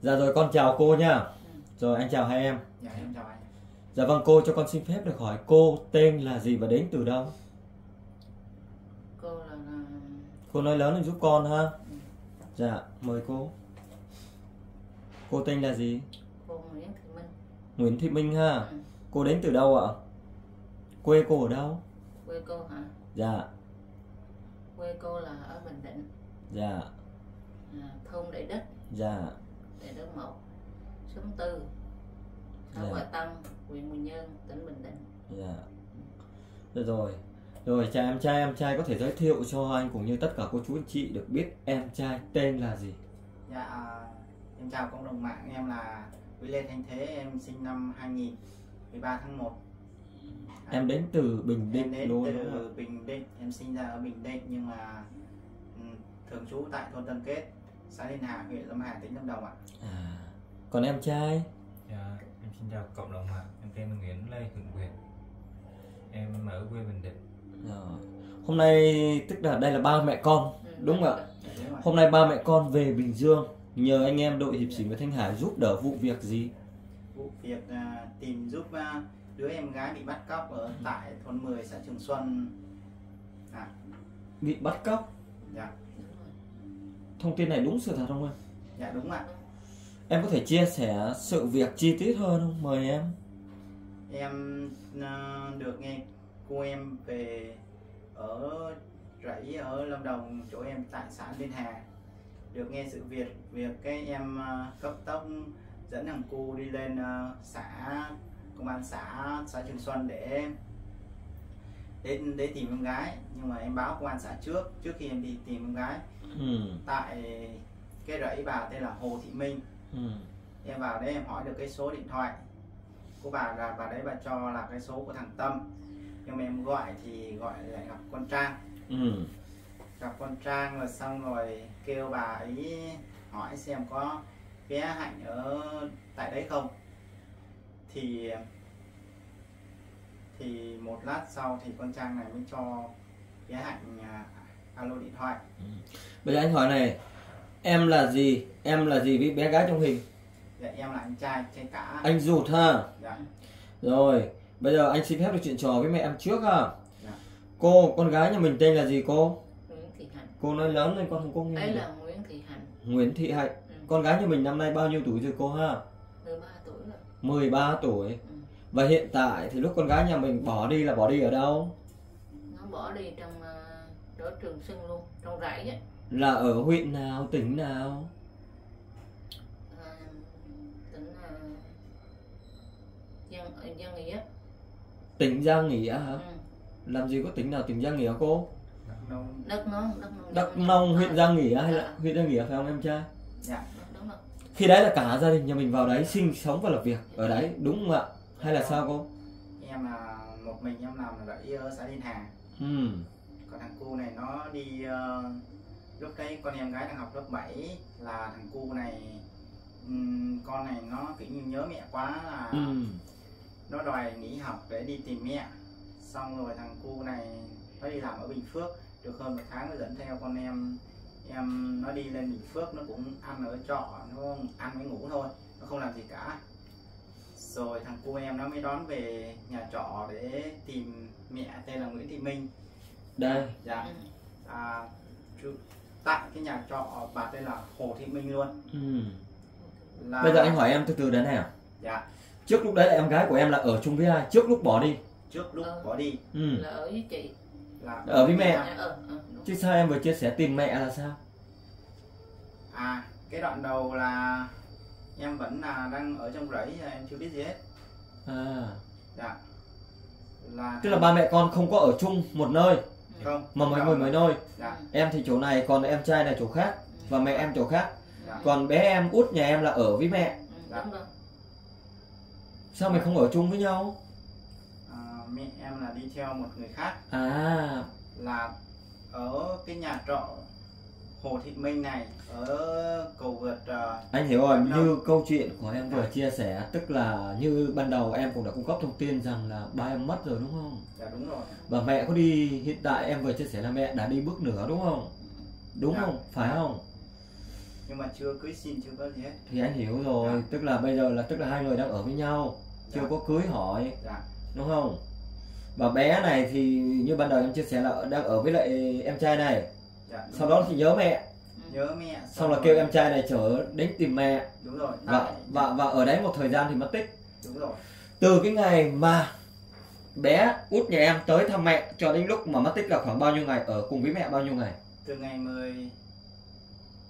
Dạ rồi con chào cô nha. Rồi anh chào hai em. Dạ em chào anh. Dạ vâng cô cho con xin phép được hỏi cô tên là gì và đến từ đâu? cô là, Cô nói lớn lên giúp con ha. Dạ mời cô. Cô tên là gì? cô Nguyễn Thị Minh Nguyễn Thị Minh ha. Ừ. Cô đến từ đâu ạ? Quê cô ở đâu? quê cô hả Dạ quê cô là ở Bình Định dạ à, thôn Đại Đức dạ Đại Đức một xóm tư xã. Hòa Tân huyện Bình Nhân tỉnh Bình Định dạ. Được rồi. Rồi chào em trai, em trai có thể giới thiệu cho anh cũng như tất cả cô chú anh chị được biết em trai tên là gì? Dạ à, em chào cộng đồng mạng em là Quý Lê Thanh Thế em sinh năm 2000 13 tháng 1 Em đến từ Bình em Định đến luôn từ Bình Định em sinh ra ở Bình Định nhưng mà ừ, thường trú tại thôn Tân Kết xã Liên Hà huyện Lâm Hà tỉnh Lâm Đồng ạ ạ? À. Còn em trai? Dạ, em xin chào cộng đồng mạng, em tên Nguyễn Lê Hữu Quyền Em ở quê Bình Định Rồi. Hôm nay tức là đây là ba mẹ con Ừ, đúng không ạ? Dạ, đúng. Hôm nay ba mẹ con về Bình Dương nhờ anh em đội hiệp sĩ và Thanh Hải giúp đỡ vụ việc gì? vụ việc à, tìm giúp à, đứa em gái bị bắt cóc ở tại thôn 10 xã Trường Xuân à, Bị bắt cóc. dạ Thông tin này đúng sự thật không em? dạ đúng ạ Em có thể chia sẻ sự việc chi tiết hơn không? Mời em. em ờ, được nghe cô em về ở rẫy ở Lâm Đồng chỗ em tại xã Liên Hà được nghe sự việc việc cái em ờ, cấp tốc dẫn thằng cu đi lên ờ, xã công an xã xã Trường Xuân để để để tìm em gái nhưng mà em báo công an xã trước trước khi em đi tìm em gái Ừ. tại cái rẫy bà tên là Hồ Thị Minh Ừ. em vào đấy em hỏi được cái số điện thoại của bà là bà đấy bà cho là cái số của thằng Tâm nhưng mà em gọi thì gọi lại gặp con Trang Ừ. gặp con Trang rồi xong rồi kêu bà ấy hỏi xem có bé Hạnh ở tại đấy không thì thì một lát sau thì con Trang này mới cho bé Hạnh alo điện thoại Bây giờ anh hỏi này, em là gì? Em là gì với bé gái trong hình? dạ em là anh trai trai cả Anh ruột ha. dạ Rồi, bây giờ anh xin phép được chuyện trò với mẹ em trước ha. Dạ. Cô, con gái nhà mình tên là gì cô? Nguyễn Thị Hạnh Cô nói lớn lên con không có nghe. ấy là Nguyễn Thị Hạnh Nguyễn Thị Hạnh. ừ. Con gái nhà mình năm nay bao nhiêu tuổi rồi cô ha? 13 tuổi rồi 13 tuổi. ừ. Và hiện tại thì lúc con gái nhà mình bỏ đi là bỏ đi ở đâu? nó bỏ đi trong đó Trường Xuân luôn trong rẫy á Là ở huyện nào, tỉnh nào? à, tỉnh uh, dân ở dân nghĩa Tỉnh Giang Nghĩa hả? ừ. Làm gì có tỉnh nào tỉnh Giang Nghĩa cô? đất nông Đắk Nông, huyện Giang Nghĩa hay À, là huyện Giang Nghĩa phải không em trai? dạ đúng rồi Khi đấy là cả gia đình nhà mình vào đấy sinh sống và làm việc ở đấy đúng không ạ? Hay là sao cô? em là một mình em làm rẫy ở xã Liên Hà Ừ. thằng cu này nó đi ờ, lúc đấy con em gái đang học lớp 7 là thằng cu này ừm, con này nó kiểu như nhớ mẹ quá là Ừ. nó đòi nghỉ học để đi tìm mẹ. Xong rồi thằng cu này nó đi làm ở Bình Phước được hơn một tháng nó dẫn theo con em em nó đi lên Bình Phước nó cũng ăn ở trọ nó ăn với ngủ thôi nó không làm gì cả. Rồi thằng cu em nó mới đón về nhà trọ để tìm mẹ tên là Nguyễn Thị Minh Đây. dạ ừ. à, tại cái nhà trọ bà tên là Hồ Thị Minh luôn Ừ. là Bây giờ anh hỏi em từ từ đến nào. dạ Trước lúc đấy là em gái của em là ở chung với ai? Trước lúc bỏ đi. trước lúc Ờ. bỏ đi Ừ. là ở với chị là Ở với mẹ. à, đúng. Chứ sao em vừa chia sẻ tìm mẹ là sao? À, cái đoạn đầu là em vẫn là đang ở trong rẫy em chưa biết gì hết. À. Dạ. Là Tức là ba mẹ con không có ở chung một nơi không mà Đoạn người mỗi nơi. Dạ, Em thì chỗ này còn em trai này chỗ khác và mẹ em chỗ khác. dạ. Còn bé em út nhà em là ở với mẹ. Rồi Sao mình không ở chung với nhau? À, mẹ em là đi theo một người khác À, là ở cái nhà trọ Hồ Thị Minh này ở cầu vượt ờ, anh hiểu rồi, như câu chuyện của em vừa chia sẻ tức là như ban đầu em cũng đã cung cấp thông tin rằng là ba em mất rồi đúng không? dạ đúng rồi. Và mẹ có đi hiện tại em vừa chia sẻ là mẹ đã đi bước nửa đúng không? Đúng Dạ. không? Phải không? nhưng mà chưa cưới xin chưa có gì hết thì anh hiểu rồi Dạ. tức là bây giờ là tức là hai người đang ở với nhau chưa Dạ. có cưới hỏi dạ đúng không và bé này thì như ban đầu em chia sẻ là đang ở với lại em trai này dạ sau đó thì nhớ mẹ. Nhớ mẹ xong là rồi- kêu em trai này chở đến tìm mẹ. Đúng rồi và và và ở đấy một thời gian thì mất tích. Đúng rồi. Từ cái ngày mà bé út nhà em tới thăm mẹ cho đến lúc mà mất tích là khoảng bao nhiêu ngày ở cùng với mẹ bao nhiêu ngày? Từ ngày 10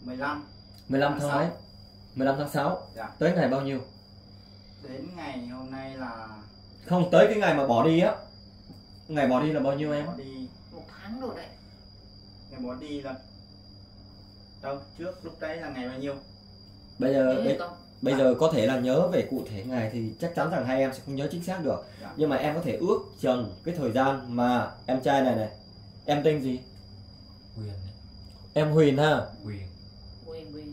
15 15 Tháng tháng mấy 15 tháng 6 dạ. Tới ngày bao nhiêu? Đến ngày hôm nay là không tới cái ngày mà bỏ đi á. Ngày bỏ đi là bao nhiêu em? Bỏ đi một tháng rồi đấy ngày bỏ đi là đâu trước lúc đấy là ngày bao nhiêu? Bây giờ bây, bây giờ có thể là nhớ về cụ thể ngày thì chắc chắn rằng hai em sẽ không nhớ chính xác được. Dạ. nhưng mà em có thể ước chừng cái thời gian mà em trai này này. Em tên gì? Quyền em Huyền ha? Quyền.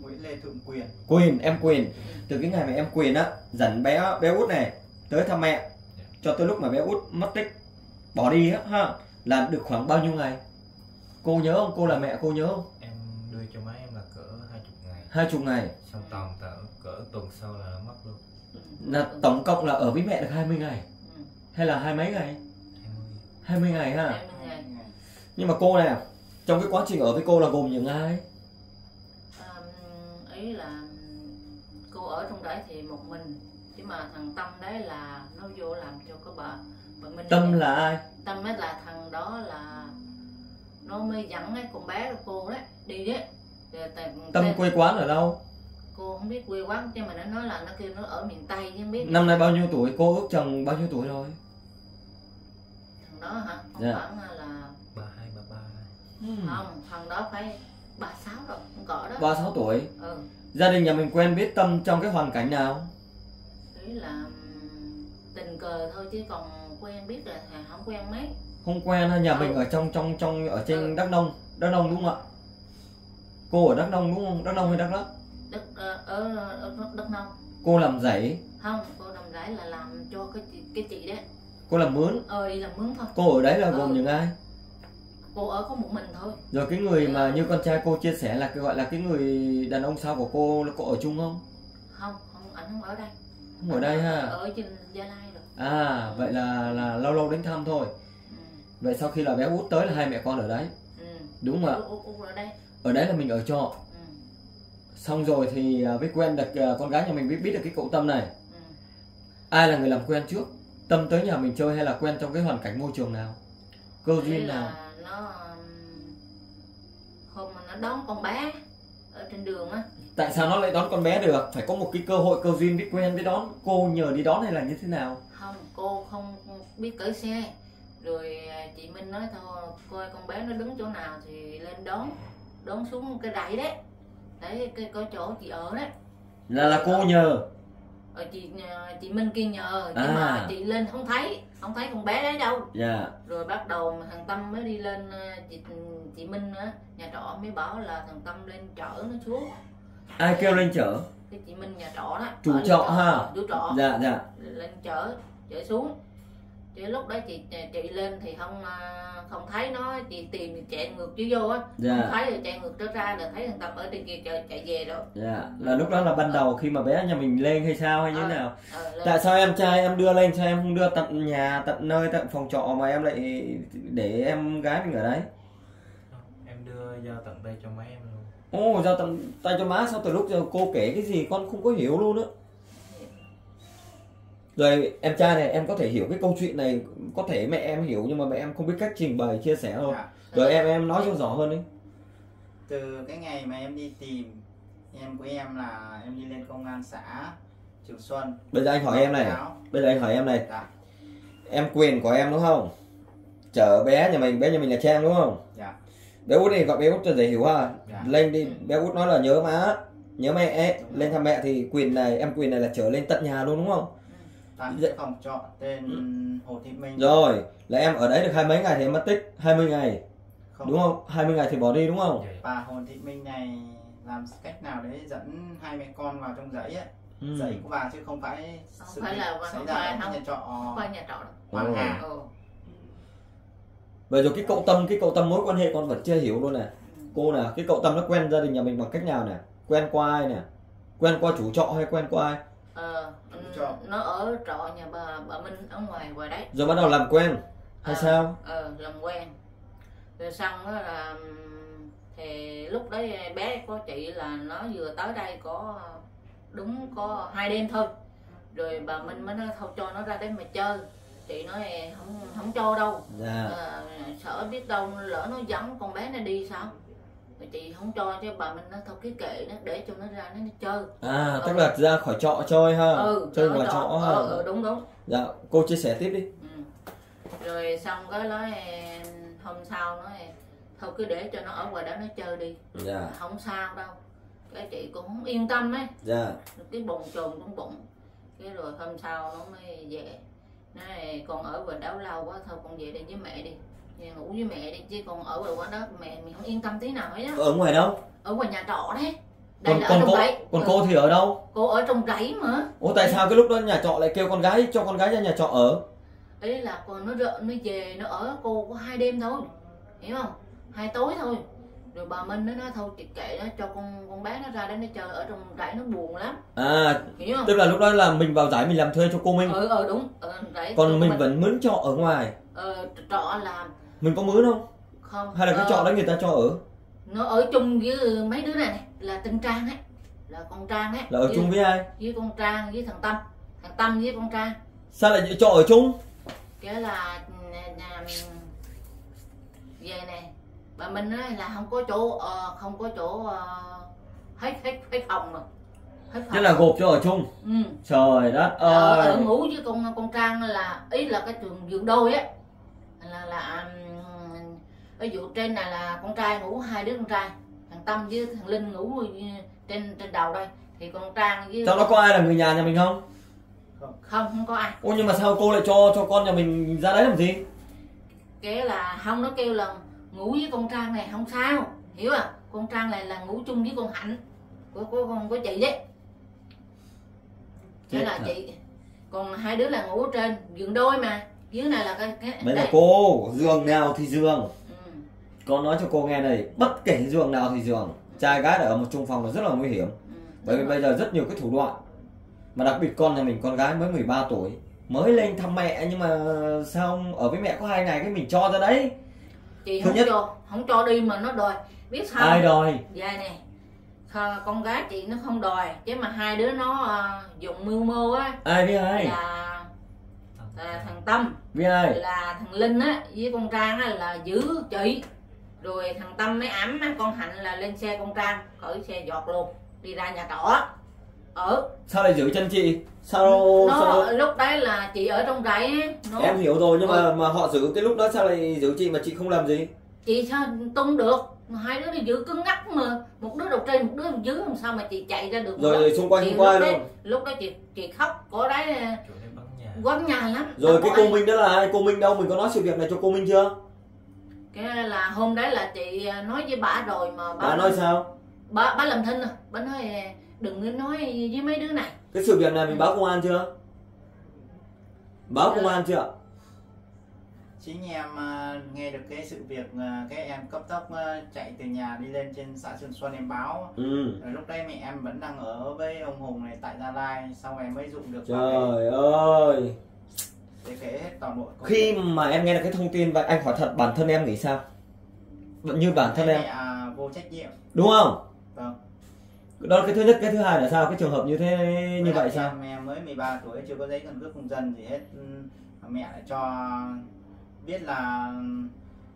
Nguyễn Lê Thượng Quyền. Quyền em Quyền. Từ cái ngày mà em Quyền á dẫn bé bé út này tới thăm mẹ. Cho tới lúc mà bé út mất tích bỏ đi á ha. Là được khoảng bao nhiêu ngày cô nhớ không? Cô là mẹ cô nhớ không? Em đưa cho má em là cỡ hai chục ngày. Hai chục ngày. Xong toàn tờ cỡ tuần sau là nó mất luôn. Là tổng cộng là ở với mẹ được 20 ngày. Ừ. hay là hai mấy ngày? Em ơi 20 ngày ha Hai mươi ngày. ngày nhưng mà cô này trong cái quá trình ở với cô là gồm những ai? Um, ý là cô ở trong đấy thì một mình. Chứ mà thằng tâm đấy là nó vô làm cho cái bà bà Minh tâm là ai? Tâm ấy là thằng đó là nó mới dẫn cái con bé của cô đấy đi đấy tâm quê quán ở đâu? Cô không biết quê quán nhưng mà nó nói là nó kêu nó ở miền tây chứ không biết. Năm nay bao nhiêu tuổi? Cô ước chồng bao nhiêu tuổi rồi? Thằng đó hả? Không Dạ. khoảng là ba hai ba ba. Không thằng đó phải ba sáu rồi không cỡ đó. Ba sáu tuổi? Ừ. Gia đình nhà mình quen biết tâm trong cái hoàn cảnh nào? Ý là tình cờ thôi chứ còn quen biết là không quen mấy không quen nhà Ừ. mình ở trong trong trong ở trên Ừ. đắk nông. Đắk nông đúng không ạ? Cô ở đắk nông đúng không? Đắk nông hay đắk lắk? Đất ờ, ở, ở đất nông. Cô làm giấy. Không cô làm rải là làm cho cái chị, cái chị đấy. Cô làm mướn. Ờ đi làm mướn thôi. Cô ở đấy là gồm Ừ. những ai? Cô ở có một mình thôi. Rồi cái người mà như con trai cô chia sẻ là cái gọi là cái người đàn ông sau của cô là cô ở chung không? Không không anh không ở đây. Không ở đây ha. ở trên gia lai rồi. À vậy là là lâu lâu đến thăm thôi. Vậy sau khi là bé út tới là hai mẹ con ở đấy. Ừ. đúng không ạ? Ở đây. Ở đấy là mình ở trọ. Ừ. xong rồi thì à, mới quen được à, con gái nhà mình biết biết được cái cậu tâm này. Ừ. ai là người làm quen trước? Tâm tới nhà mình chơi hay là quen trong cái hoàn cảnh môi trường nào? Cơ Ý duyên nào? nó hôm mà nó đón con bé ở trên đường á. Tại sao nó lại đón con bé được? Phải có một cái cơ hội cơ duyên biết quen biết đón. Cô nhờ đi đón hay là như thế nào? Không cô không biết cởi xe rồi à, chị Minh nói thôi coi con bé nó đứng chỗ nào thì lên đón đón xuống cái đẩy đấy. Đấy cái có chỗ chị ở đấy. Là là cô nhờ? Ở chị à, chị Minh kia nhờ nhưng À. mà chị lên không thấy không thấy con bé đấy đâu. Dạ. Rồi bắt đầu thằng Tâm mới đi lên à, chị chị Minh á nhà trọ mới bảo là thằng Tâm lên chở nó xuống. Ai kêu lên chở? Cái chị Minh nhà trọ đó. Chủ trọ ha? chủ trọ. Dạ dạ. Lên chở chở xuống chứ lúc đó chị chị lên thì không à, không thấy nó chị tìm thì chạy ngược chứ vô á không dạ thấy rồi chạy ngược trở ra là thấy thằng Tâm ở trên kia chạy, chạy về rồi dạ là lúc đó là ban đầu khi mà bé nhà mình lên hay sao hay như thế Ờ. nào ờ, lên. tại sao em trai em đưa lên sao em không đưa tận nhà tận nơi tận phòng trọ mà em lại để em gái mình ở đấy em đưa giao tận đây cho má em luôn Ồ, giao tận tay cho má sao từ lúc giờ cô kể cái gì con không có hiểu luôn á. Rồi em trai này em có thể hiểu cái câu chuyện này có thể mẹ em hiểu nhưng mà mẹ em không biết cách trình bày chia sẻ thôi. Dạ. Rồi em em nói cho rõ hơn đi. từ cái ngày mà em đi tìm em của em là em đi lên công an xã Trường Xuân Bây giờ anh hỏi em này, bây giờ anh hỏi em này, dạ em quyền của em đúng không? Chở bé nhà mình, bé nhà mình là Trang đúng không? dạ Bé út này gọi bé út cho dễ hiểu ha. Dạ. Lên đi, bé út nói là nhớ má, nhớ mẹ ấy, lên thăm mẹ thì quyền này, em quyền này là chở lên tận nhà luôn đúng không? Tại Dạ. phòng trọ tên Hồ Thị Minh Rồi, là em ở đấy được hai mấy ngày thì em mất tích, 20 ngày không đúng không? 20 ngày thì bỏ đi đúng không? vậy bà Hồ Thị Minh này làm cách nào đấy dẫn hai mẹ con vào trong dãy ấy Ừ. dãy của bà chứ không phải Không sự phải là- xảy không ra phải- ở không. nhà trọ qua nhà trọ đó Hoàng Hà ừ. Vậy rồi cái cậu Tâm, cái cậu Tâm mối quan hệ con vẫn chưa hiểu luôn nè. Ừ. Cô nè, cái cậu Tâm nó quen gia đình nhà mình bằng cách nào nè? quen qua ai nè quen qua chủ trọ hay quen qua ai ờ, Trọ. nó ở trọ nhà bà bà Minh ở ngoài ngoài đấy rồi bắt đầu làm quen hay Ờ, sao? ờ làm quen. Rồi xong đó là thì lúc đấy bé có chị là nó vừa tới đây có đúng có hai đêm thôi. Rồi bà Minh mới nói thôi cho nó ra đây mà chơi. Chị nói không không cho đâu. Dạ. Ờ, sợ biết đâu lỡ nó dẫn con bé nó đi sao rồi chị không cho chứ bà Minh nói thôi cái kệ nó để cho nó ra nó, nó chơi. À tức là ra khỏi trọ chơi ha? Ừ chơi cho ngoài nó trọ ha? Ờ, ờ, đúng đúng. Dạ cô chia sẻ tiếp đi. Ừ. rồi xong cái nói hôm sau nói thôi cứ để cho nó ở ngoài đó nó chơi đi. Dạ. Không sao đâu. Cái chị cũng không yên tâm ấy. Dạ. Cái bồn chồn trong bụng. Cái rồi hôm sau nó mới về. Nói con ở ngoài đó lâu quá thôi con về đây với mẹ đi ngủ với mẹ đi chứ con ở ngoài đó mẹ mình không yên tâm tí nào hết á. Ở ngoài đâu? Ở ngoài nhà trọ đấy. Đây còn là còn cô rẫy. còn Ừ, cô thì ở đâu? Cô ở trong rẫy mà. Ủa tại sao cái lúc đó nhà trọ lại kêu con gái cho con gái ra nhà trọ ở? Ấy là còn nó rợ nó về nó ở cô có hai đêm thôi. Hiểu không? Hai tối thôi. Rồi bà minh nó nói thôi chị kệ nó cho con con bé nó ra đấy nó chơi ở trong rẫy nó buồn lắm. À hiểu không? tức là lúc đó là mình vào giải mình làm thuê cho cô Minh. Ừ ờ đúng. Ở rẫy còn tụi mình vẫn mướn trọ ở ngoài. Ờ, trọ làm mình có mướn không? Không hay là cái ờ, trọ đó người ta cho ở? Nó ở chung với mấy đứa này, này là tinh trang ấy là con trang ấy. Là ở với, chung với ai? Với con trang với thằng tâm. Thằng tâm với con trang. Sao lại trọ ở chung? Cái là về này bà Minh nói là không có chỗ ờ, không có chỗ ờ, hết hết hết phòng mà hết phòng. Thế là gộp cho ở chung? Ừ. trời đất ở, ở ơi. ngủ với con con Trang là ý là cái trường giường đôi á. Là là ở vụ trên này là con trai ngủ hai đứa con trai. Thằng Tâm với thằng Linh ngủ trên trên đầu đây. Thì con Trang với trong đó có ai là người nhà nhà mình không? Không. Không có ai. Ô nhưng mà sao cô lại cho cho con nhà mình ra đấy làm gì? Cái là không nó kêu là ngủ với con Trang này không sao. Hiểu à con Trang này là ngủ chung với con Hạnh. Của của con của chị đấy. Thế là chị còn hai đứa là ngủ trên giường đôi mà. Dưới này là cái cái đấy là cô giường nào thì giường. Con nói cho cô nghe này bất kể giường nào thì giường trai gái ở một chung phòng là rất là nguy hiểm. Ừ. bởi vì bây giờ rất nhiều cái thủ đoạn. Mà đặc biệt con nhà mình con gái mới 13 tuổi mới lên thăm mẹ nhưng mà sao ở với mẹ có hai ngày cái mình cho ra đấy? Chị Thứ không nhất- cho không cho đi mà nó đòi. Biết sao ai đòi? Dạ nè con gái chị nó không đòi chứ mà hai đứa nó à, dùng mưu mô á. Ai với ai? Là, là thằng tâm với ai? là thằng linh á với con trang á là giữ chị rồi thằng tâm mới ấm con hạnh là lên xe con trang cởi xe giọt luôn đi ra nhà trọ. Ở sao lại giữ chân chị? Sao nó sao lúc đấy là chị ở trong rẫy nó em hiểu rồi nhưng mà mà họ giữ cái lúc đó sao lại giữ chị mà chị không làm gì? Chị sao tung được? Hai đứa đi giữ cứng ngắc mà. Một đứa đầu trên một đứa đầu dưới làm sao mà chị chạy ra được rồi, rồi xung quanh Chị không đấy, đâu lúc đó chị chị khóc có đấy vắng nhà. quán nhà lắm. Rồi cái cô ai. Minh đó là ai? Cô Minh đâu? Mình có nói sự việc này cho cô Minh chưa cái là hôm đấy là chị à, nói với bà rồi mà bà bà nói sao? Bà, bà làm thinh rồi bà nói à, đừng có nói với mấy đứa này. Cái sự việc này mình báo công an chưa? Báo công an chưa? Chính em à, nghe được cái sự việc à, cái em cấp tốc à, chạy từ nhà đi lên trên xã Trường Xuân em báo. Ừ. Rồi lúc đấy mẹ em vẫn đang ở với ông Hùng này tại Gia Lai sau em mới dụng được trời ơi khi mà em nghe được cái thông tin vậy anh hỏi thật bản thân em nghĩ sao? Như bản thân em. mẹ à, vô trách nhiệm. Đúng không? Vâng. Đó là cái thứ nhất. Cái thứ hai là sao? Cái trường hợp như thế như Với vậy sao? em, em mới 13 tuổi chưa có giấy căn cước công dân gì hết. Ừ, mẹ lại cho biết là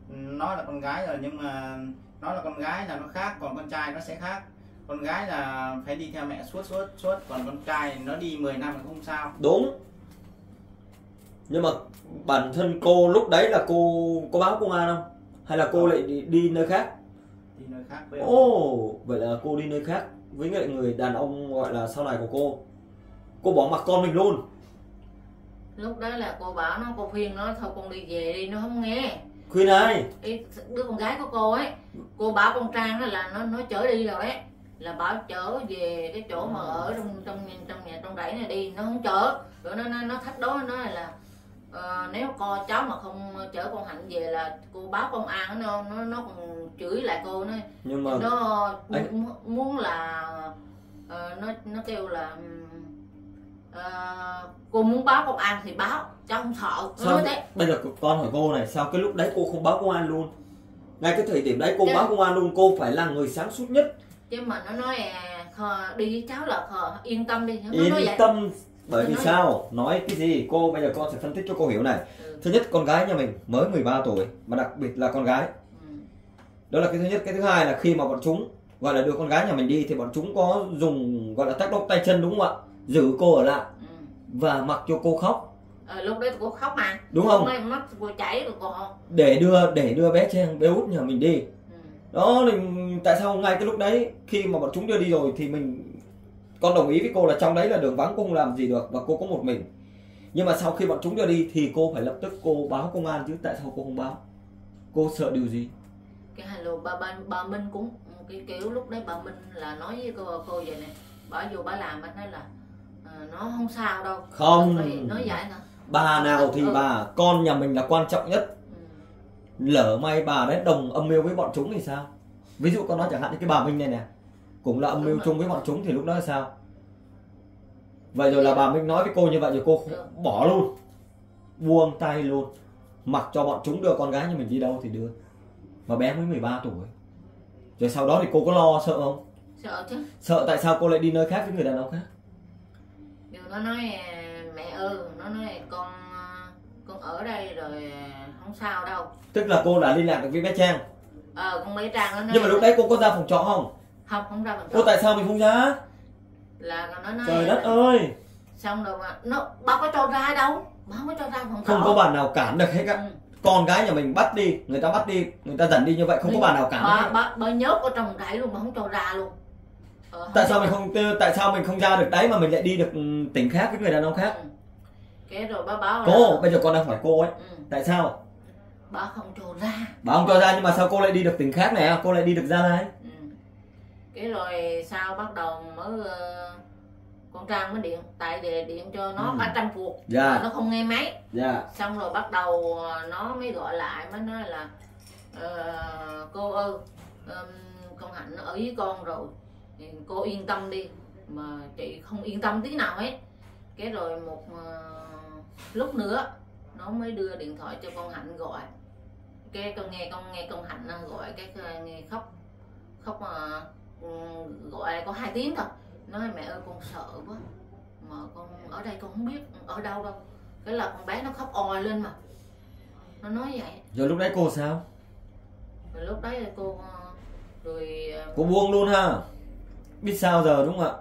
nó là con gái rồi nhưng mà nó là con gái là nó khác còn con trai nó sẽ khác. Con gái là phải đi theo mẹ suốt suốt suốt còn con trai nó đi 10 năm là không sao. Đúng nhưng mà bản thân cô lúc đấy là cô có báo công an không? Hay là cô lại đi, đi nơi khác? Đi nơi khác với ồ vậy là cô đi nơi khác với lại người đàn ông gọi là sau này của cô. Cô bỏ mặc con mình luôn. Lúc đó là cô bảo nó cô khuyên nó thôi con đi về đi nó không nghe. Khuyên ai? Đứa con gái của cô ấy. Cô bảo con trang đó là nó nó chở đi rồi đấy là bảo chở về cái chỗ mà ở trong trong trong nhà trong rẫy này đi. Nó không chở. Rồi nó nó, nó thách đố nó là ờ, nếu con cháu mà không chở con hạnh về là cô báo công an nó nó nó còn chửi lại cô nó nhưng mà nó anh- muốn, là ờ, nó nó kêu là ờ, cô muốn báo công an thì báo cháu không sợ. Sao nói thế. bây giờ con hỏi cô này sao cái lúc đấy cô không báo công an luôn? Ngay cái thời điểm đấy cô Chứ- báo công an luôn cô phải là người sáng suốt nhất. Chứ mà nó nói à, khờ, đi với cháu là khờ, yên tâm đi. Nó yên nói vậy. tâm bởi vì sao? Nói cái gì? Cô bây giờ con sẽ phân tích cho cô hiểu này. Ừ. thứ nhất con gái nhà mình mới 13 tuổi mà đặc biệt là con gái. Ừ. đó là cái thứ nhất. Cái thứ hai là khi mà bọn chúng gọi là đưa con gái nhà mình đi thì bọn chúng có dùng gọi là tác động tay chân đúng không ạ? Giữ cô ở lại. Ừ. và mặc cho cô khóc. Ờ, lúc đấy cô khóc mà. Đúng không? Mắt cô chảy rồi cô để đưa để đưa bé Trang bé út nhà mình đi. Ừ. đó thì tại sao ngay cái lúc đấy khi mà bọn chúng đưa đi rồi thì mình con đồng ý với cô là trong đấy là đường vắng cô không làm gì được và cô có một mình. Nhưng mà sau khi bọn chúng đưa đi thì cô phải lập tức cô báo công an chứ tại sao cô không báo? Cô sợ điều gì? Cái hello bà, bà, bà Minh cũng cái kiểu lúc đấy bà Minh là nói với cô cô vậy nè. Bà vô bà làm bà nói là ờ, nó không sao đâu. Không. Nói vậy nè bà nào thì Ừ. bà con nhà mình là quan trọng nhất. Ừ. lỡ may bà đấy đồng âm mưu với bọn chúng thì sao? Ví dụ con nói chẳng hạn như cái bà Minh này nè cũng là âm mưu chung với bọn chúng thì lúc đó là sao? Vậy rồi là bà Minh nói với cô như vậy rồi cô bỏ luôn. Buông tay luôn. Mặc cho bọn chúng đưa con gái nhà mình đi đâu thì đưa. Mà bé mới 13 tuổi. Rồi sau đó thì cô có lo sợ không? Sợ chứ. Sợ tại sao cô lại đi nơi khác với người đàn ông khác? Điều nó nói à, mẹ ơi nó nói con con ở đây rồi à, không sao đâu. Tức là cô đã liên lạc được với bé Trang. Ờ con bé trang nó nói nhưng mà lúc đấy cô có ra phòng trọ không không không ra cô tại sao mình không ra? Là nó nói trời đất ơi. Xong rồi mà nó bà có cho ra đâu. Không có cho ra phòng không trọ. có bạn nào cản được hết á. Ừ. con gái nhà mình bắt đi người ta bắt đi người ta dẫn đi như vậy không có bạn nào cản bà, bà, bà nhốt ở trong rẫy luôn mà không cho ra luôn. Ờ, tại không sao mình không tại sao mình không ra được đấy mà mình lại đi được ừ, tỉnh khác với người đàn ông khác? Ừ. cái rồi bà là cô bây giờ con đang hỏi cô ấy. Ừ, tại sao? Bà không cho ra. Bà không cho ra nhưng mà sao cô lại đi được tỉnh khác này cô lại đi được lai ừ. Cái rồi sau bắt đầu mới ờ, con trang mới điện tại để điện cho nó Ừ. cả trăm cuộc Dạ. nó không nghe máy. Dạ. Xong rồi bắt đầu ờ, nó mới gọi lại mới nói là ờ, cô ơi con hạnh nó ở với con rồi cô yên tâm đi. Mà chị không yên tâm tí nào hết. Cái rồi một lúc nữa nó mới đưa điện thoại cho con hạnh gọi. Cái con nghe con nghe con hạnh nó gọi cái nghe khóc khóc mà ừm, gọi có hai tiếng thôi nói mẹ ơi con sợ quá. Mà con ở đây con không biết ở đâu đâu. Cái là con bé nó khóc òi lên mà. Nó nói vậy. Rồi lúc đấy cô sao? Rồi lúc đấy cô ờ, rồi ờ, cô buông luôn ha. Biết sao giờ đúng không ạ?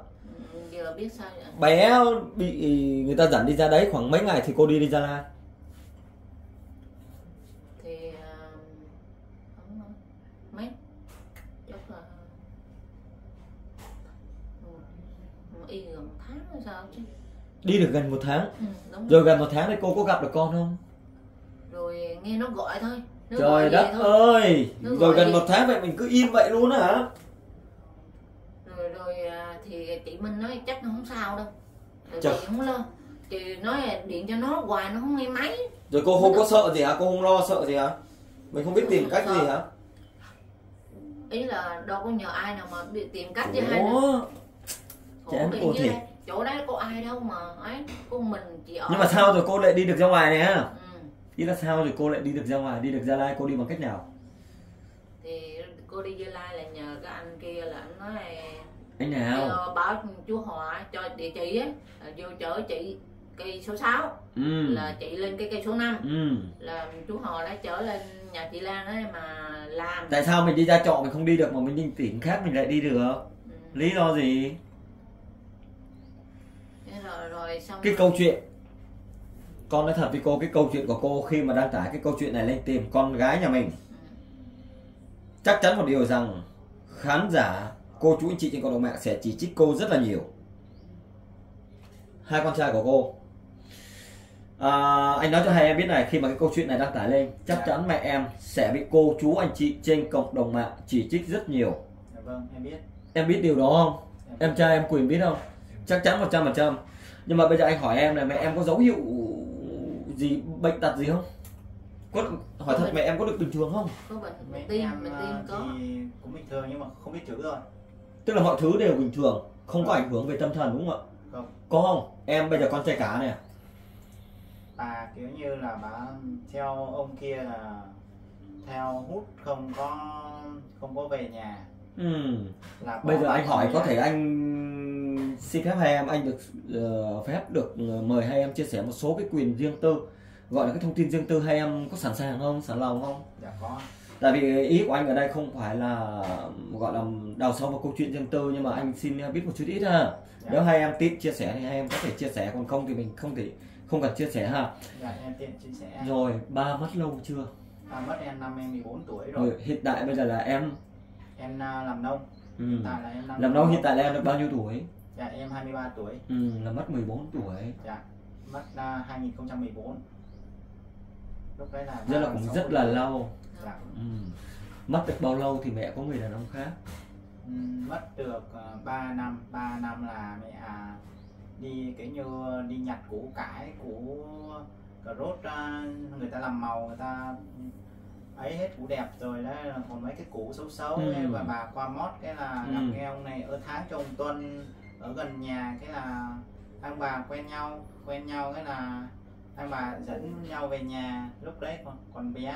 giờ biết sao vậy? Bé bị người ta dẫn đi ra đấy khoảng mấy ngày thì cô đi đi gia lai thì ờ, không, mấy chắc là một- một y gần một hay chứ. Đi được gần một tháng. Ừ, đúng rồi gần một tháng thì cô có gặp được con không? Rồi nghe nó gọi thôi. Nó gọi trời về đất thôi. ơi! Nó rồi gọi gần gì? một tháng vậy mình cứ im vậy luôn hả? Rồi rồi à, thì chị Minh nói chắc nó không sao đâu. Rồi Trời. chị không lo. Chị nói là điện cho nó hoài nó không nghe máy. Rồi cô không có sợ gì hả? Cô không lo sợ gì hả? Mình không biết tìm cách gì hả? Ý là đâu có nhờ ai nào mà bị tìm cách hai nữa Ủa? khổ chán cô thiệt. Chỗ đấy có ai đâu mà ấy có mình chị ở nhưng mà sao rồi cô lại đi được ra ngoài này hả? Ừ. ý là sao rồi cô lại đi được ra ngoài đi được gia lai cô đi bằng cách nào? Thì cô đi Gia Lai là nhờ cái anh kia là anh nói anh nào? "Ờ, bảo chú Hòa cho địa chỉ á là vô chở chị cây số 6 ừ. Là chị lên cái cây số 5 ừ. Là chú Hòa đã chở lên nhà chị Lan ấy mà làm. Tại sao mình đi ra trọ mình không đi được mà mình đi tỉnh khác mình lại đi được? Ừ. lý do gì rồi rồi xong cái câu chuyện. Con nói thật với cô cái câu chuyện của cô khi mà đăng tải cái câu chuyện này lên tìm con gái nhà mình. Chắc chắn một điều rằng khán giả cô chú anh chị trên cộng đồng mạng sẽ chỉ trích cô rất là nhiều. Hai con trai của cô. À, anh nói cho hai em biết này khi mà cái câu chuyện này đăng tải lên chắc chắn mẹ em sẽ bị cô chú anh chị trên cộng đồng mạng chỉ trích rất nhiều. Dạ vâng em biết. Em biết điều đó không? Em trai em quyền biết không? Chắc chắn 100% nhưng mà bây giờ anh hỏi em này mẹ em có dấu hiệu gì bệnh tật gì không? Có hỏi thật mẹ em có được bình thường không? Có bệnh mẹ tim à, tim có. thì cũng bình thường nhưng mà không biết chữ thôi tức là mọi thứ đều bình thường không có ảnh hưởng về tâm thần đúng không ạ? Không. Có không? Em bây giờ con trai cả này bà kiểu như là bà theo ông kia là theo hút không có không có về nhà. Ừ. là bây giờ anh hỏi có thể anh xin phép hai em anh được ờ, phép được ờ, mời hai em chia sẻ một số cái quyền riêng tư. Gọi là cái thông tin riêng tư hai em có sẵn sàng không? Sẵn lòng không? Dạ có. Tại vì ý của anh ở đây không phải là gọi là đào sâu vào câu chuyện riêng tư nhưng mà anh xin biết một chút ít ha. Dạ, nếu hai em tin chia sẻ thì hai em có thể chia sẻ còn không thì mình không thể không cần chia sẻ ha. Dạ em tiện chia sẻ. Rồi ba mất lâu chưa? À, mất em năm em 14 tuổi rồi. Rồi hiện tại bây giờ là em? Em à, làm nông. Ừ. hiện tại là em đang làm đâu hiện tại là em được bao nhiêu tuổi dạ em 23 tuổi ừ, là mất 14 tuổi dạ mất à, 2014 lúc đấy là rất là cũng 36 rất là lâu dạ. ừ. mất được bao lâu thì mẹ có người đàn ông khác Ừm, mất được uh, 3 năm 3 năm là mẹ à, đi kiểu như đi nhặt củ cải củ cà rốt à, người ta làm màu người ta ấy hết củ đẹp rồi đấy là còn mấy cái củ xấu xấu Ừ. và bà qua mót cái là Ừ. gặp nghe ông này ở tháng cho ông Tuân ở gần nhà cái là anh bà quen nhau quen nhau cái là anh bà dẫn nhau về nhà. Lúc đấy còn còn bé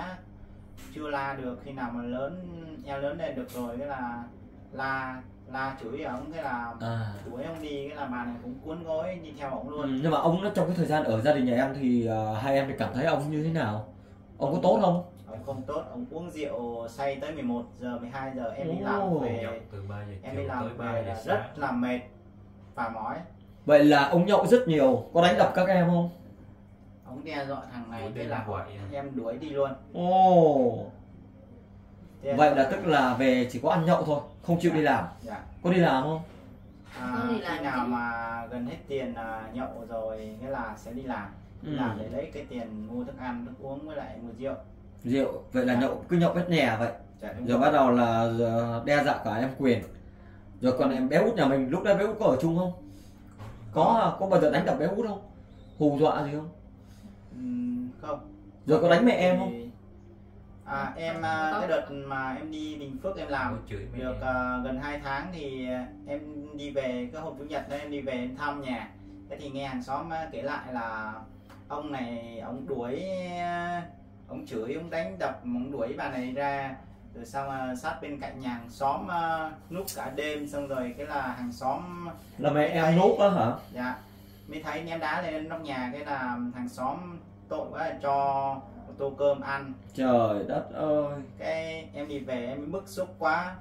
chưa la được khi nào mà lớn eo lớn lên được rồi cái là la la chửi ổng cái là à. đuổi ông đi cái là bà này cũng cuốn gối đi theo ổng ừ, luôn nhưng mà ông nó trong cái thời gian ở gia đình nhà em thì à, hai em thì cảm thấy ông như thế nào? Ông có tốt không? Ông không tốt ông uống rượu say tới 11 giờ 12 giờ em đi làm về. Từ 3 giờ em đi chiều tới làm 3 về giờ là rất là mệt và mỏi vậy là ông nhậu rất nhiều có đánh đập các em không? Ông đe dọa thằng này đi là à? em đuổi đi luôn. Ồ. Thế vậy là tức là về chỉ có ăn nhậu thôi không chịu đi làm. dạ. Có đi làm không? À, Có đi làm khi nào mà gần hết tiền à, nhậu rồi cái là sẽ đi làm. Đi Ừ. làm để lấy cái tiền mua thức ăn thức uống với lại mua rượu. Rượu vậy là nhậu cứ nhậu bét nhè vậy. Dạ, rồi. bắt đầu là đe dọa cả em quyền rồi còn em bé út nhà mình lúc đấy bé út có ở chung không? Có à? có bao giờ đánh đập bé út không? Hù dọa gì không? Không. Rồi có đánh mẹ em không? À em à, cái đợt mà em đi Bình Phước em làm được à, gần 2 tháng thì em đi về cái hôm chủ nhật đó em đi về em thăm nhà. Thế thì nghe hàng xóm kể lại là ông này ông đuổi ông chửi ông đánh đập ông đuổi bà này ra rồi xong à, sát bên cạnh nhà hàng xóm à, núp cả đêm xong rồi cái là hàng xóm là mẹ em núp á hả? Dạ. Mới thấy ném đá lên nóc nhà cái là hàng xóm tội quá là cho một tô cơm ăn. Trời đất ơi. Cái em đi về em bức xúc quá.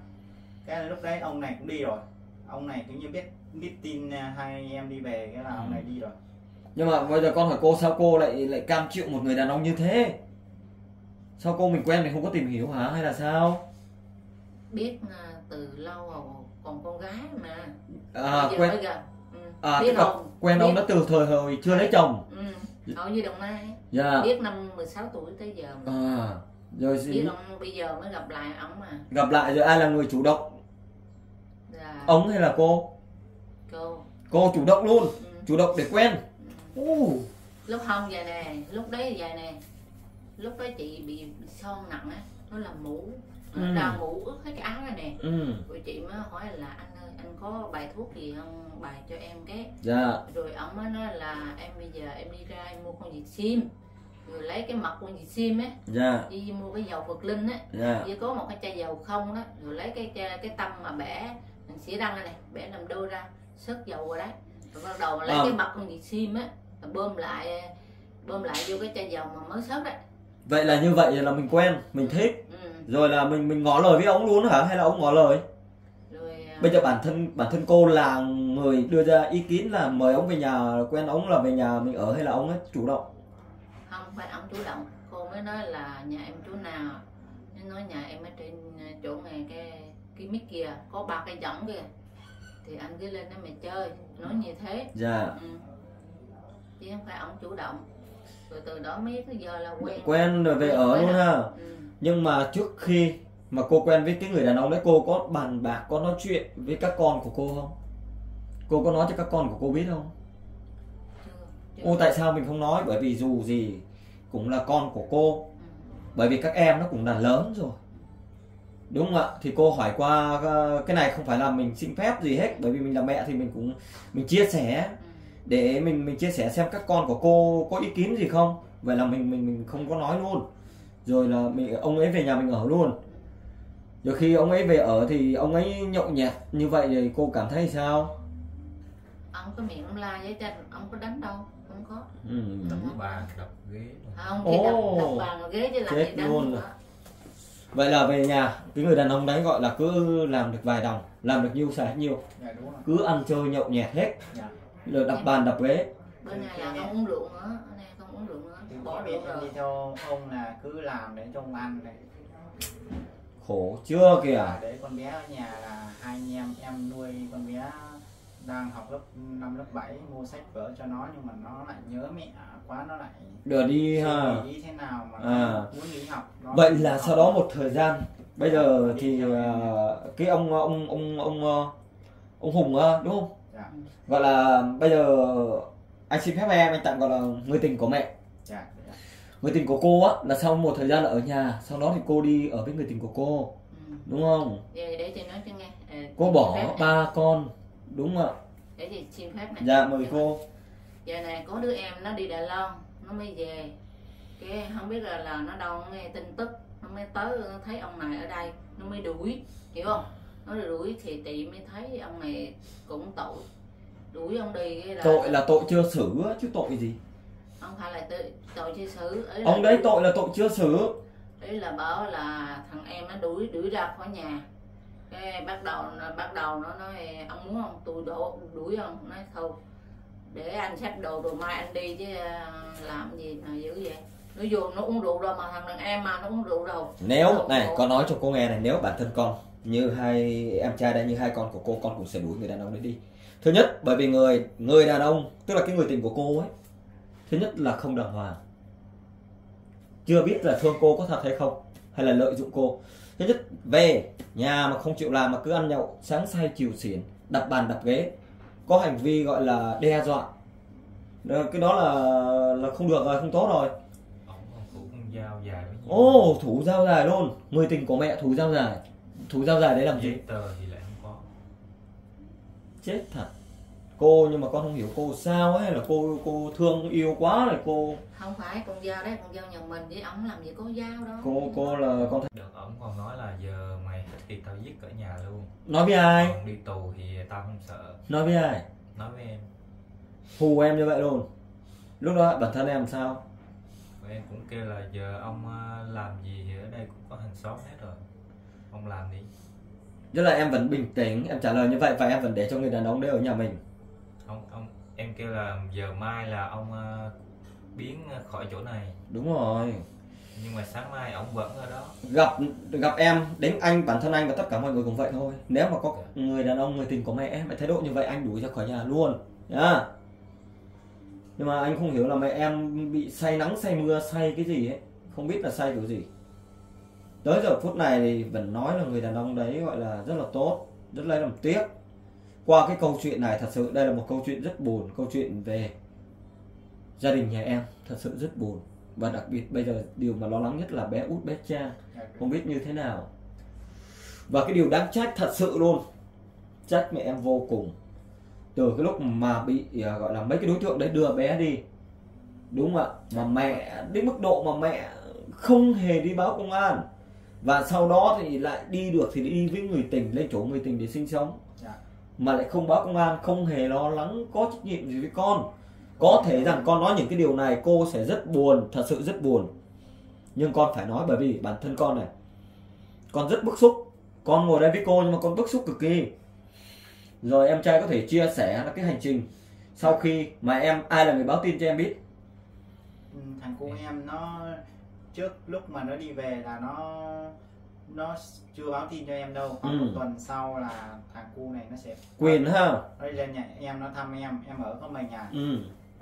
Cái lúc đấy ông này cũng đi rồi. Ông này cứ như biết biết tin à, hai em đi về cái là ông này đi rồi. Nhưng mà bây giờ con hỏi cô sao cô lại lại cam chịu một người đàn ông như thế sao cô mình quen mình không có tìm hiểu hả? Hay là sao? Biết à, từ lâu rồi còn con gái mà. À quen gặp ừ. à biết không? quen ông biết. đã từ thời hồi chưa lấy chồng. Ừ. ở như đồng nai. Dạ. Biết năm 16 tuổi tới giờ mà. à rồi biết gì ông bây giờ mới gặp lại ông mà. Gặp lại rồi ai là người chủ động? Là ông hay là cô? Cô. Cô chủ động luôn ừ. chủ động để quen. Ừ. lúc không vậy nè. Lúc đấy vậy nè lúc đó chị bị son nặng á nó là mũ Ừ. đau mũ ướt hết cái áo này nè. Ừ. Rồi chị mới hỏi là anh ơi anh có bài thuốc gì không? Bài cho em cái. Dạ. Rồi ông mới nói là em bây giờ em đi ra em mua con vịt sim. Rồi lấy cái mật con vịt sim á dạ. đi mua cái dầu Phật Linh á. Dạ. Chỉ có một cái chai dầu không đó rồi lấy cái cái, cái tâm mà bẻ mình xỉa răng này, bẻ làm đôi ra sớt dầu vào đấy. Rồi bắt đầu lấy Ờ. cái mật con vịt sim á rồi bơm lại bơm lại vô cái chai dầu mà mới sớt đấy vậy là như vậy là mình quen mình thích. Ừ. rồi là mình mình ngỏ lời với ông luôn hả? Hay là ông ngỏ lời? Rồi à, bây giờ bản thân bản thân cô là người đưa ra ý kiến là mời ông về nhà quen ông là về nhà mình ở hay là ông ấy chủ động? Không phải ông chủ động. Cô mới nói là nhà em chỗ nào. Nó nói nhà em ở trên à, chỗ này cái cái mic kia có ba cái võng kìa. Thì anh cứ lên đó mày chơi. Nói như thế. Dạ. Ừ. chứ không phải ông chủ động rồi từ đó mấy tới giờ là quen. Quen rồi về ở luôn ha. Ừ. nhưng mà trước khi mà cô quen với cái người đàn ông đấy cô có bàn bạc có nói chuyện với các con của cô không? Cô có nói cho các con của cô biết không? Chưa. Ô tại sao mình không nói? Bởi vì dù gì cũng là con của cô. Ừ. bởi vì các em nó cũng đã lớn rồi. Đúng không ạ? Thì cô hỏi qua ờ, cái này không phải là mình xin phép gì hết. Bởi vì mình là mẹ thì mình cũng mình chia sẻ. Để mình mình chia sẻ xem các con của cô có ý kiến gì không. Vậy là mình mình mình không có nói luôn. Rồi là mình ông ấy về nhà mình ở luôn. Rồi khi ông ấy về ở thì ông ấy nhậu nhẹt như vậy thì cô cảm thấy sao? Ông có miệng ông la với chân ông có đánh đâu? Không có. Ừ. đập bàn đập ghế à, ông chỉ đập, Ồ. đập bàn vào ghế chứ làm Chết gì đánh luôn vậy là về nhà cái người đàn ông đấy gọi là cứ làm được vài đồng làm được nhiêu xài nhiêu. Dạ đúng rồi. Cứ ăn chơi nhậu nhẹt hết. Dạ rồi đập bàn đập ghế. Bên này là không uống rượu nữa bên này không uống rượu nữa. Bỏ rượu rồi. đi theo ông là cứ làm để cho ông ăn này. Khổ chưa kìa. Để con bé ở nhà là hai anh em em nuôi con bé đang học lớp 5 lớp 7 mua sách vở cho nó nhưng mà nó lại nhớ mẹ quá nó lại đưa đi ha. nghĩ thế nào mà À. muốn nghỉ học vậy là học. sau đó một thời gian bây giờ thì ờ, cái ông ông ông ông ông hùng đúng không dạ. Gọi là bây giờ anh xin phép em anh tạm gọi là người tình của mẹ. Dạ dạ. người tình của cô á là sau một thời gian là ở nhà sau đó thì cô đi ở với người tình của cô ừ. đúng không? Vậy để chị nói cho nghe. Ờ, cô bỏ ba con đúng không ạ? Để chị xin phép này dạ mời cô. Giờ này có đứa em nó đi Đài Loan nó mới về. Cái không biết là là nó đâu nghe tin tức nó mới tới nó thấy ông này ở đây nó mới đuổi hiểu không nó đuổi thì chị mới thấy ông này cũng tội. Đuổi ông đi cái là tội là tội chưa xử chứ tội gì? Không phải là tội, tội chưa xử ý ông đấy tội là tội chưa xử. Ý là bảo là thằng em nó đuổi đuổi ra khỏi nhà. Cái bắt đầu bắt đầu nó nói ông muốn không tôi đổ đuổi không nói thôi để anh xách đồ rồi mai anh đi chứ à, làm gì mà dữ vậy? Nó vô nó uống rượu rồi mà thằng đàn em mà nó uống rượu rồi nếu này con nói cho cô nghe này nếu bản thân con như hai em trai đây như hai con của cô con cũng sẽ đuổi người đàn ông đấy đi. Thứ nhất bởi vì người người đàn ông tức là cái người tình của cô ấy thứ nhất là không đàng hoàng. Chưa biết là thương cô có thật hay không hay là lợi dụng cô. Thứ nhất về nhà mà không chịu làm mà cứ ăn nhậu sáng say chiều xỉn đập bàn đập ghế có hành vi gọi là đe dọa. Đó, cái đó là là không được rồi không tốt rồi. Ồ, thủ dao dài luôn. Người tình của mẹ thủ dao dài. Thủ dao dài đấy làm gì? giấy tờ thì lại không có Chết thật. Cô nhưng mà con không hiểu cô sao ấy, hay là cô cô thương yêu quá rồi cô không phải con dao đấy con dao nhà mình với ổng làm gì có dao đâu cô cô là con thấy được ổng còn nói là giờ mày hết thì tao giết ở nhà luôn nói với ai? còn đi tù thì tao không sợ Nói với ai? nói với em Hù em như vậy luôn. Lúc đó bản thân em làm sao? em cũng kêu là giờ ông ờ, làm gì thì ở đây cũng có hàng xóm hết rồi ông làm đi Tức là em vẫn bình tĩnh, em trả lời như vậy và em vẫn để cho người đàn ông đấy ở nhà mình. ông ông em kêu là giờ mai là ông ờ, biến khỏi chỗ này Đúng rồi. nhưng mà sáng mai ông vẫn ở đó Gặp gặp em, đến anh bản thân anh và tất cả mọi người cũng vậy thôi. Nếu mà có người đàn ông người tình của mẹ em thái độ như vậy anh đuổi ra khỏi nhà luôn. Nhá. Nhưng mà anh không hiểu là mẹ em bị say nắng say mưa say cái gì ấy Không biết là say kiểu gì Tới giờ phút này thì vẫn nói là người đàn ông đấy gọi là rất là tốt, Rất lấy làm tiếc. Qua cái câu chuyện này, thật sự đây là một câu chuyện rất buồn, Câu chuyện về gia đình nhà em, thật sự rất buồn. Và đặc biệt bây giờ điều mà lo lắng nhất là bé út, bé Trang Không biết như thế nào. Và cái điều đáng trách thật sự luôn, Trách mẹ em vô cùng. Từ cái lúc mà bị à, gọi là mấy cái đối tượng đấy đưa bé đi, đúng không ạ? Mà mẹ, đến mức độ mà mẹ không hề đi báo công an và sau đó thì lại đi được thì đi với người tình lên chỗ người tình để sinh sống. Dạ. mà lại không báo công an không hề lo lắng có trách nhiệm gì với con. Có thể rằng con nói những cái điều này cô sẽ rất buồn thật sự rất buồn. Nhưng con phải nói bởi vì bản thân con này con rất bức xúc. Con ngồi đây với cô nhưng mà con bức xúc cực kỳ. Rồi em trai có thể chia sẻ là cái hành trình sau khi mà em ai là người báo tin cho em biết? Ừ, thằng cu em nó trước lúc mà nó đi về là nó nó chưa báo tin cho em đâu. Khoảng Ừ. một tuần sau là thằng cu này nó sẽ quyền ha? Nó đi lên nhà em nó thăm em em ở có mình à ừ.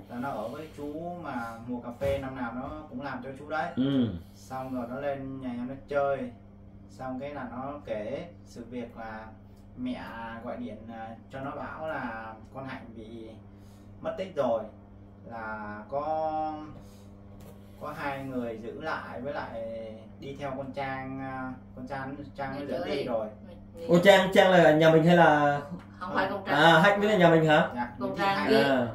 Là nó ở với chú mà mua cà phê năm nào nó cũng làm cho chú đấy. Ừ. Xong rồi nó lên nhà em nó chơi. Xong cái là nó kể sự việc là mẹ gọi điện à, cho nó bảo là con hạnh bị mất tích rồi. Là có có hai người giữ lại với lại đi theo con trang à, con trang trang Đi dẫn đi. rồi. Ô trang trang là nhà mình hay là không phải con trang. À hách mới là nhà mình hả? Dạ, Con Trang đi. À.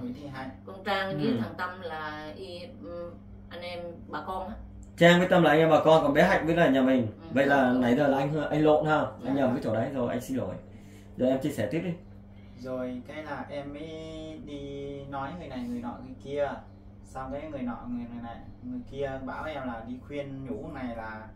Con trang với Ừ. thằng tâm là y ừ, anh em bà con á. Trang với tâm là anh em bà con còn bé hạnh với là nhà mình. Ừ. vậy là nãy giờ là anh anh lộn ha? Dạ. anh nhầm cái chỗ đấy rồi anh xin lỗi. Giờ em chia sẻ tiếp đi. Rồi cái là em mới đi nói người này người nọ người kia xong cái người nọ người này, này người kia bảo em là đi khuyên nhủ này là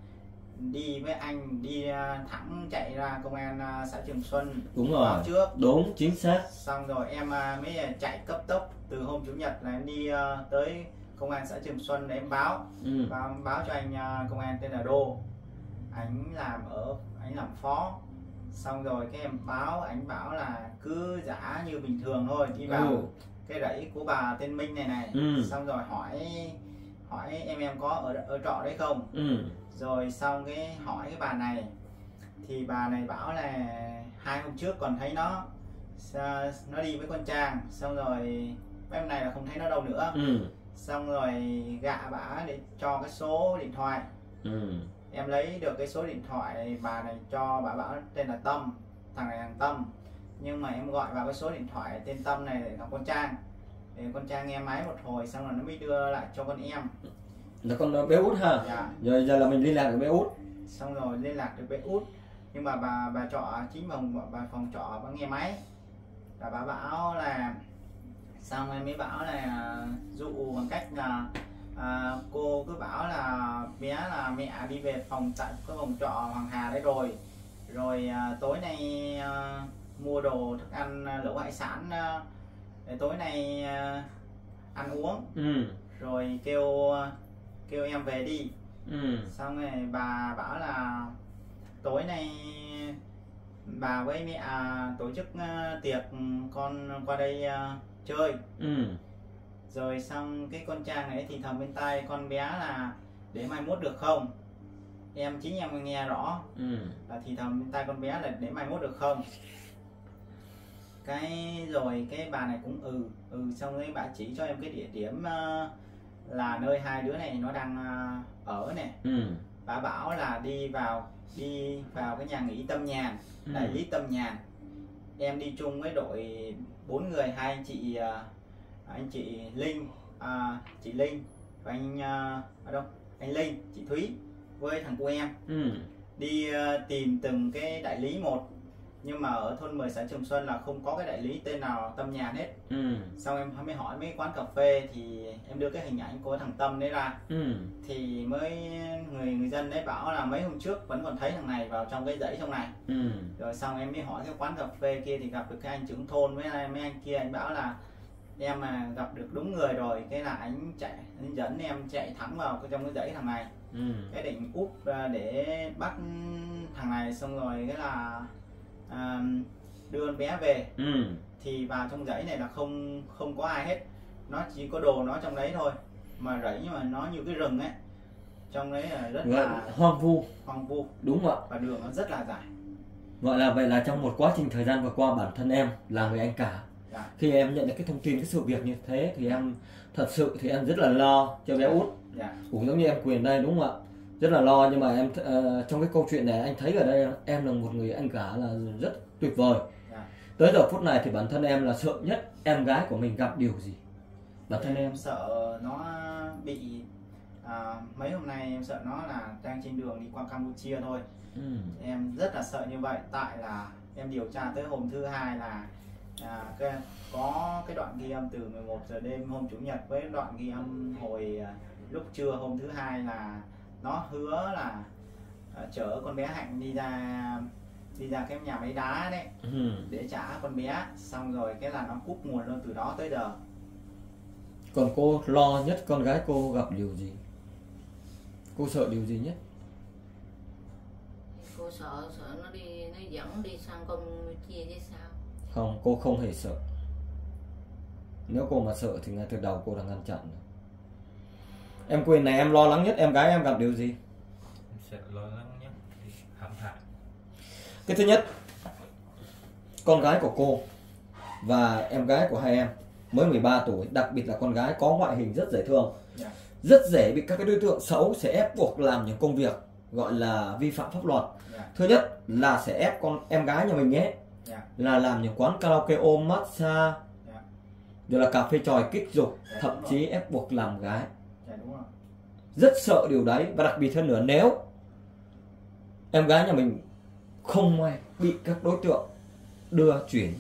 đi với anh đi à, thẳng chạy ra công an à, xã Trường Xuân. Đúng báo rồi trước. Đúng chính xác. Xong rồi em à, mới chạy cấp tốc từ hôm chủ nhật là em đi tới công an xã Trường Xuân để em báo. Ừ. báo báo cho anh công an tên là Đô. Anh làm ở anh làm phó. Xong rồi cái em báo anh bảo là cứ giả như bình thường thôi. Đi vào. Ừ. cái rẫy của bà tên Minh này này. Ừ. xong rồi hỏi hỏi em em có ở ở trọ đấy không? Ừ. Rồi xong cái hỏi cái bà này thì bà này bảo là hai hôm trước còn thấy nó nó đi với con Trang. Xong rồi hôm nay là không thấy nó đâu nữa. Ừ. Xong rồi gạ bả để cho cái số điện thoại. Ừ. Em lấy được cái số điện thoại bà này cho bà bảo tên là Tâm thằng này thằng Tâm nhưng mà em gọi vào cái số điện thoại tên Tâm này là con Trang để con Trang nghe máy một hồi xong rồi nó mới đưa lại cho con em. Là con bé út ha? Dạ. Giờ giờ là mình liên lạc với bé út. Xong rồi liên lạc được với út. Nhưng mà bà bà trọ chính phòng bà phòng trọ bà nghe máy. Và bà bảo là xong em mới bảo là dụ bằng cách là à, cô cứ bảo là bé là mẹ đi về phòng tại cái phòng trọ Hoàng Hà đấy rồi. Rồi à, tối nay à, mua đồ thức ăn à, lẩu hải sản à, để tối nay à, ăn uống. Ừ. Rồi kêu kêu em về đi. Ừ. Xong rồi bà bảo là tối nay bà với mẹ tổ chức tiệc con qua đây chơi. Ừ. Rồi xong cái con trang này thì thầm bên tai con bé là để mai mốt được không? Em chính em nghe rõ. Ừ. Là thì thầm bên tai con bé là để mai mốt được không cái rồi cái bà này cũng ừ ừ xong rồi bà chỉ cho em cái địa điểm à, là nơi hai đứa này nó đang à, ở này ừ. Bà bảo là đi vào đi vào cái nhà nghỉ tâm nhàn Ừ. đại lý tâm nhàn. Em đi chung với đội bốn người hai anh chị à, anh chị linh à, chị linh và anh à, ở đâu? Anh linh chị thúy với thằng cô em. Ừ. Đi à, tìm từng cái đại lý một nhưng mà ở thôn 10 xã Trường Xuân là không có cái đại lý tên nào tâm nhàn hết. Ừ. Xong em mới hỏi mấy quán cà phê thì em đưa cái hình ảnh của thằng Tâm đấy ra. Ừ. Thì mới người người dân đấy bảo là mấy hôm trước vẫn còn thấy thằng này vào trong cái dãy trong này. Ừ. Rồi xong em mới hỏi cái quán cà phê kia thì gặp được cái anh trưởng thôn với mấy anh kia anh bảo là em mà gặp được đúng người rồi cái là anh chạy anh dẫn em chạy thẳng vào trong cái dãy thằng này. Ừ. Cái định úp ra để bắt thằng này xong rồi cái là à, đưa con bé về. Ừ. Thì vào trong dãy này là không không có ai hết. Nó chỉ có đồ nó trong đấy thôi. Mà rẫy nhưng mà nó như cái rừng ấy trong đấy là rất gọi là hoang vu. hoang vu. Đúng ạ? Và đường nó rất là dài. Gọi là vậy là trong một quá trình thời gian vừa qua bản thân em là người anh cả. Dạ. khi em nhận được cái thông tin cái sự việc như thế thì em thật sự thì em rất là lo cho bé út. Dạ. Cũng giống như em quyền đây đúng không ạ rất là lo nhưng mà em ờ, trong cái câu chuyện này anh thấy ở đây em là một người anh cả là rất tuyệt vời Dạ. tới giờ phút này thì bản thân em là sợ nhất em gái của mình gặp điều gì bản thân em em sợ nó bị à, mấy hôm nay em sợ nó là đang trên đường đi qua Campuchia thôi ừ. em rất là sợ như vậy tại là em điều tra tới hôm thứ hai là à, cái, có cái đoạn ghi âm từ 11 giờ đêm hôm chủ nhật với đoạn ghi âm hồi à, lúc trưa hôm thứ hai là nó hứa là à, chở con bé hạnh đi ra đi ra cái nhà máy đá đấy. Ừ. để trả con bé. Xong rồi cái là nó cúp nguồn luôn từ đó tới giờ. Còn cô lo nhất con gái cô gặp điều gì? Cô sợ điều gì nhất? Cô sợ sợ nó đi nó dẫn đi sang Campuchia chứ sao? Không cô không hề sợ. Nếu cô mà sợ thì ngay từ đầu cô đã ngăn chặn rồi. Em quyền này em lo lắng nhất em gái em gặp điều gì em sẽ lo lắng nhất thì hãm hại cái thứ nhất con gái của cô và em gái của hai em mới 13 tuổi đặc biệt là con gái có ngoại hình rất dễ thương Dạ. rất dễ bị các cái đối tượng xấu sẽ ép buộc làm những công việc gọi là vi phạm pháp luật Dạ. thứ nhất là sẽ ép con em gái nhà mình ấy Dạ. là làm những quán karaoke ôm massage Dạ. rồi là cà phê tròi kích dục thậm chí ép buộc làm gái rất sợ điều đấy và đặc biệt hơn nữa nếu em gái nhà mình không may bị các đối tượng đưa chuyển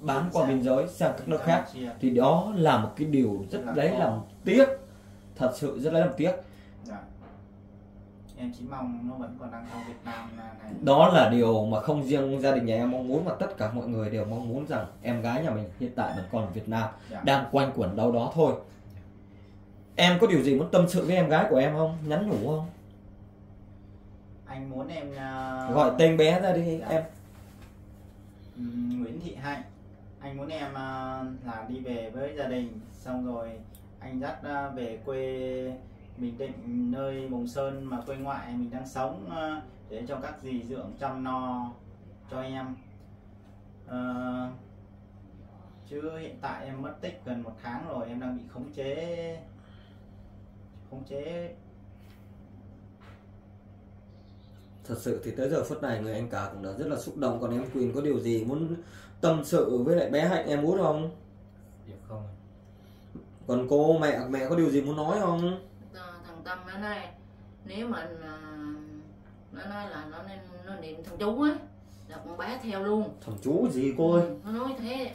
bán qua biên giới sang các nước khác Campuchia. thì đó là một cái điều rất Là khó. làm tiếc thật sự rất làm tiếc Dạ. em chỉ mong nó vẫn còn đang ở Việt Nam này đó là điều mà không riêng gia đình nhà em mong muốn mà tất cả mọi người đều mong muốn rằng em gái nhà mình hiện tại vẫn còn ở Việt Nam Dạ. đang quanh quẩn đâu đó thôi em có điều gì muốn tâm sự với em gái của em không? Nhắn nhủ không? Anh muốn em uh, gọi tên bé ra đi Dạ. em. Ừm, Nguyễn Thị Hạnh. Anh muốn em à, là đi về với gia đình xong rồi anh dắt à, về quê Bình Định nơi Mồng Sơn mà quê ngoại mình đang sống à, để cho các dì dưỡng chăm no cho em. Ờ, chứ hiện tại em mất tích gần một tháng rồi em đang bị khống chế khống chế. Thật sự thì tới giờ phút này người anh cả cũng đã rất là xúc động. Còn em Quỳnh có điều gì muốn tâm sự với lại bé Hạnh em muốn không? Dạ không. Còn cô mẹ mẹ có điều gì muốn nói không? Thằng tâm nó nói nếu mà à, nó nói là nó nên nó niệm thằng chú ấy là con bé theo luôn. Thằng chú gì cô ơi? Ừ, nó nói thế.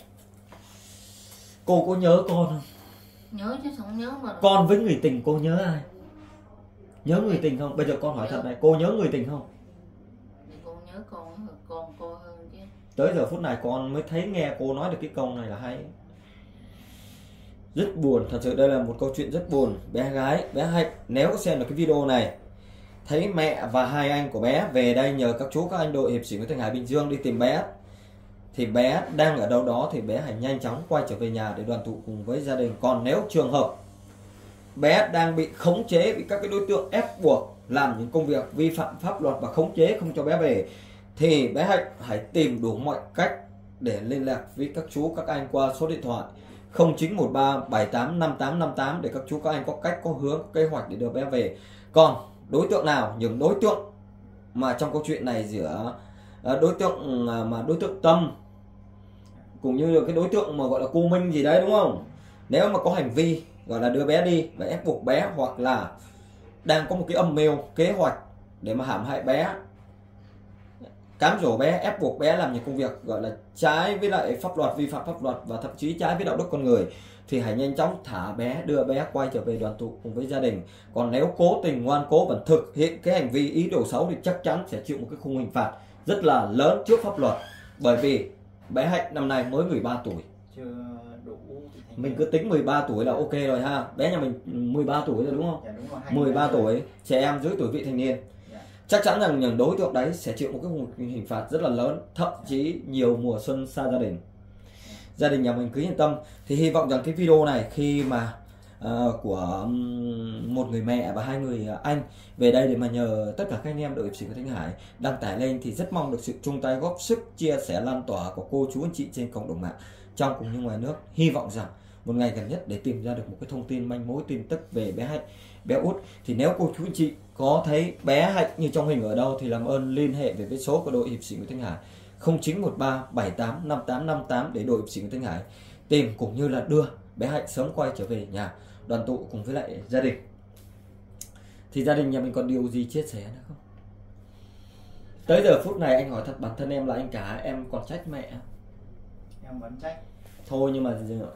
Cô có nhớ con không nhớ chứ không nhớ mà con với người tình cô nhớ ai? Nhớ người tình không? Bây giờ con hỏi thật này cô nhớ người tình không? Thì con nhớ con con cô hơn chứ. Tới giờ phút này con mới thấy nghe cô nói được cái câu này là hay. Rất buồn thật sự đây là một câu chuyện rất buồn. Bé gái bé hạnh nếu có xem được cái video này thấy mẹ và hai anh của bé về đây nhờ các chú các anh đội hiệp sĩ Nguyễn Thanh Hải Bình Dương đi tìm bé thì bé đang ở đâu đó thì bé hãy nhanh chóng quay trở về nhà để đoàn tụ cùng với gia đình. Còn nếu trường hợp bé đang bị khống chế, bị các cái đối tượng ép buộc làm những công việc vi phạm pháp luật và khống chế không cho bé về, thì bé hạnh hãy tìm đủ mọi cách để liên lạc với các chú, các anh qua số điện thoại 0913 78 58 58 để các chú, các anh có cách, có hướng có kế hoạch để đưa bé về. Còn đối tượng nào, những đối tượng mà trong câu chuyện này giữa ờ, đối tượng mà đối tượng tâm cũng như là cái đối tượng mà gọi là cô Minh gì đấy, đúng không? Nếu mà có hành vi, gọi là đưa bé đi và ép buộc bé hoặc là đang có một cái âm mưu, kế hoạch để mà hãm hại bé, cám dỗ bé, ép buộc bé làm những công việc gọi là trái với lại pháp luật, vi phạm pháp luật và thậm chí trái với đạo đức con người, thì hãy nhanh chóng thả bé, đưa bé quay trở về đoàn tụ cùng với gia đình. Còn nếu cố tình ngoan cố vẫn thực hiện cái hành vi ý đồ xấu thì chắc chắn sẽ chịu một cái khung hình phạt rất là lớn trước pháp luật. Bởi vì bé hạnh năm nay mới 13 tuổi. Chưa đủ mình cứ tính 13 tuổi là ok rồi ha. Bé nhà mình 13 tuổi rồi đúng không? Dạ đúng rồi 13 tuổi trẻ em dưới tuổi vị thành niên. Dạ. chắc chắn rằng những đối tượng đấy sẽ chịu một cái hình phạt rất là lớn thậm chí nhiều mùa xuân xa gia đình. Gia đình nhà mình cứ yên tâm. Thì hy vọng rằng cái video này khi mà Ờ, của một người mẹ và hai người ờ, anh. Về đây để mà nhờ tất cả các anh em đội hiệp sĩ của Thanh Hải đăng tải lên thì rất mong được sự chung tay góp sức chia sẻ lan tỏa của cô chú anh chị trên cộng đồng mạng, trong cũng như ngoài nước. Hy vọng rằng một ngày gần nhất để tìm ra được một cái thông tin manh mối, tin tức về bé Hạnh, bé út. Thì nếu cô chú anh chị có thấy bé Hạnh như trong hình ở đâu thì làm ơn liên hệ về với số của đội hiệp sĩ của Thanh Hải. 0913 78 5858 để đội hiệp sĩ của Thanh Hải tìm cũng như là đưa bé Hạnh sớm quay trở về nhà đoàn tụ cùng với lại gia đình. Thì gia đình nhà mình còn điều gì chia sẻ nữa không? Tới giờ phút này anh hỏi thật bản thân em là anh cả em còn trách mẹ em vẫn trách. Thôi nhưng mà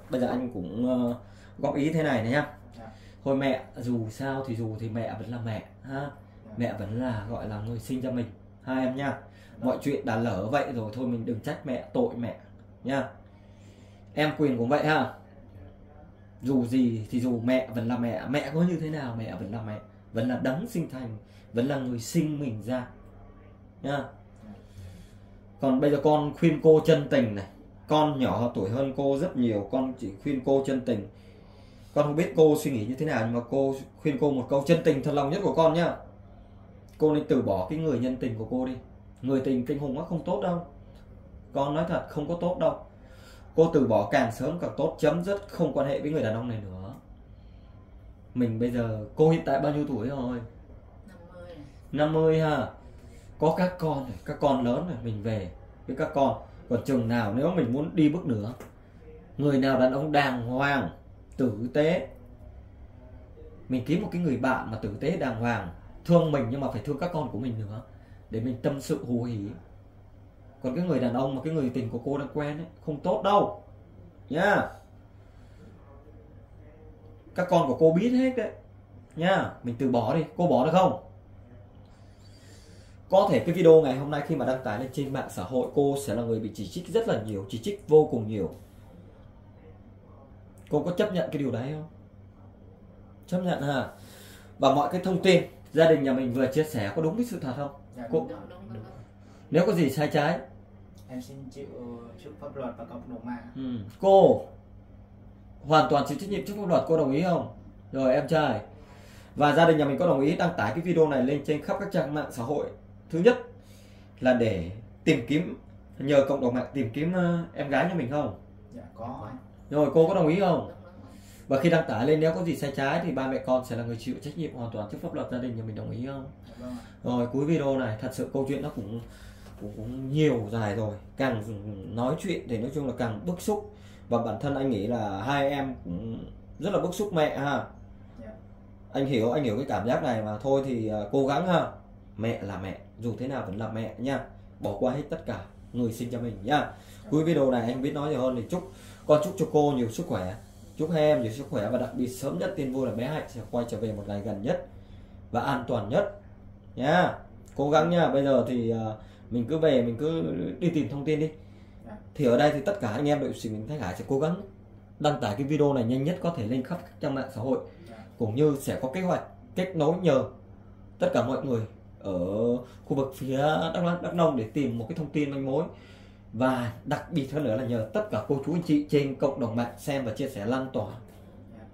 bây giờ anh cũng ờ, góp ý thế này này nhá. Dạ. thôi mẹ dù sao thì dù thì mẹ vẫn là mẹ ha? Dạ. mẹ vẫn là gọi là người sinh ra mình hai em nha mọi chuyện đã lỡ vậy rồi thôi mình đừng trách mẹ tội mẹ nha em quyền cũng vậy ha dù gì thì dù mẹ vẫn là mẹ. Mẹ có như thế nào, mẹ vẫn là mẹ. Vẫn là đấng sinh thành, vẫn là người sinh mình ra. Nha còn bây giờ con khuyên cô chân tình này. Con nhỏ tuổi hơn cô rất nhiều, con chỉ khuyên cô chân tình. Con không biết cô suy nghĩ như thế nào, nhưng mà cô khuyên cô một câu chân tình thật lòng nhất của con nhá. Cô nên từ bỏ cái người nhân tình của cô đi. Người tình kinh hùng nó không tốt đâu. Con nói thật, không có tốt đâu cô từ bỏ càng sớm càng tốt chấm dứt không quan hệ với người đàn ông này nữa. Mình bây giờ cô hiện tại bao nhiêu tuổi rồi? 50 50 ha có các con rồi các con lớn rồi mình về với các con. Còn chừng nào nếu mình muốn đi bước nữa người nào đàn ông đàng hoàng tử tế mình kiếm một cái người bạn mà tử tế đàng hoàng thương mình nhưng mà phải thương các con của mình nữa để mình tâm sự hù hỉ còn cái người đàn ông mà cái người tình của cô đang quen ấy không tốt đâu. Nha các con của cô biết hết đấy. Nha mình từ bỏ đi. Cô bỏ được không? Có thể cái video ngày hôm nay khi mà đăng tải lên trên mạng xã hội cô sẽ là người bị chỉ trích rất là nhiều chỉ trích vô cùng nhiều. Cô có chấp nhận cái điều đấy không? Chấp nhận ha. Và mọi cái thông tin gia đình nhà mình vừa chia sẻ có đúng với sự thật không? Dạ, Cô- đúng đúng, đúng. Nếu có gì sai trái. Em xin chịu trước pháp luật và cộng đồng mạng. Ừ. cô hoàn toàn chịu trách nhiệm trước pháp luật cô đồng ý không? Rồi em trai. Và gia đình nhà mình có đồng ý đăng tải cái video này lên trên khắp các trang mạng xã hội. Thứ nhất là để tìm kiếm nhờ cộng đồng mạng tìm kiếm ờ, em gái nhà mình không? Dạ có. Rồi cô có đồng ý không? Và khi đăng tải lên nếu có gì sai trái thì ba mẹ con sẽ là người chịu trách nhiệm hoàn toàn trước pháp luật gia đình nhà mình đồng ý không? Vâng rồi cuối video này thật sự câu chuyện nó cũng cũng, nhiều dài rồi. Càng nói chuyện thì nói chung là càng bức xúc. Và bản thân anh nghĩ là hai em cũng rất là bức xúc mẹ ha. Dạ. Anh hiểu anh hiểu cái cảm giác này mà thôi thì à, cố gắng ha. Mẹ là mẹ dù thế nào vẫn là mẹ nha. Bỏ qua hết tất cả người sinh cho mình nha. Cuối video này anh biết nói nhiều hơn thì chúc con chúc cho cô nhiều sức khỏe. Chúc hai em nhiều sức khỏe và đặc biệt sớm nhất tin vui là bé hạnh sẽ quay trở về một ngày gần nhất và an toàn nhất nha. Cố gắng nha. Bây giờ thì à, mình cứ về mình cứ đi tìm thông tin đi. Dạ. thì ở đây thì tất cả anh em đội sĩ mình Thanh Hải sẽ cố gắng đăng tải cái video này nhanh nhất có thể lên khắp các trang mạng xã hội. Dạ. Cũng như sẽ có kế hoạch kết nối nhờ tất cả mọi người ở khu vực phía Đắk Lắk, Đắk Nông để tìm một cái thông tin manh mối. Và đặc biệt hơn nữa là nhờ tất cả cô chú anh chị trên cộng đồng mạng xem và chia sẻ lan tỏa dạ.